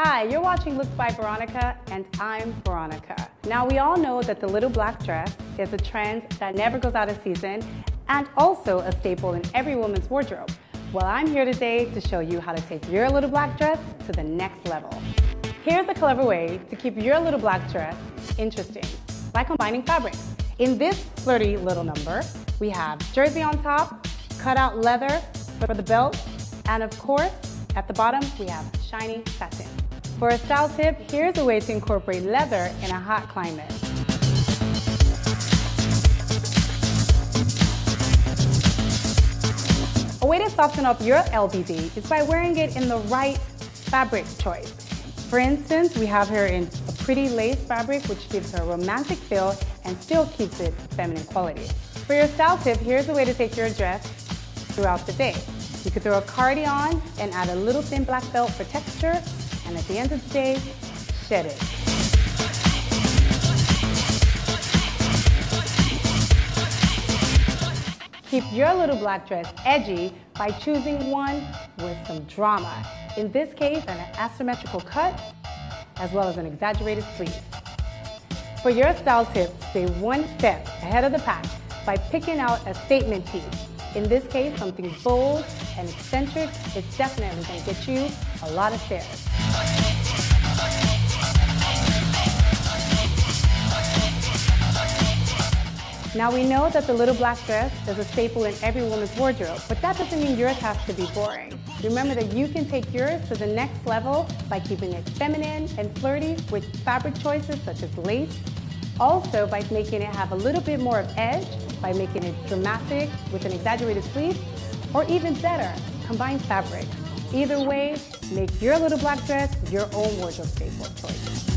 Hi, you're watching Looks by Veronica, and I'm Veronica. Now, we all know that the little black dress is a trend that never goes out of season and also a staple in every woman's wardrobe. Well, I'm here today to show you how to take your little black dress to the next level. Here's a clever way to keep your little black dress interesting by combining fabrics. In this flirty little number, we have jersey on top, cutout leather for the belt, and of course, at the bottom, we have shiny satin. For a style tip, here's a way to incorporate leather in a hot climate. A way to soften up your LBD is by wearing it in the right fabric choice. For instance, we have her in a pretty lace fabric which gives her a romantic feel and still keeps it feminine quality. For your style tip, here's a way to take your dress throughout the day. You could throw a cardi on and add a little thin black belt for texture and at the end of the day, shed it. Keep your little black dress edgy by choosing one with some drama. In this case, an asymmetrical cut, as well as an exaggerated sleeve. For your style tips, stay one step ahead of the pack by picking out a statement piece. In this case, something bold and eccentric is definitely going to get you a lot of stares. Now we know that the little black dress is a staple in every woman's wardrobe, but that doesn't mean yours has to be boring. Remember that you can take yours to the next level by keeping it feminine and flirty with fabric choices such as lace. Also by making it have a little bit more of edge, by making it dramatic with an exaggerated sleeve, or even better, combine fabrics. Either way, make your little black dress your own wardrobe staple choice.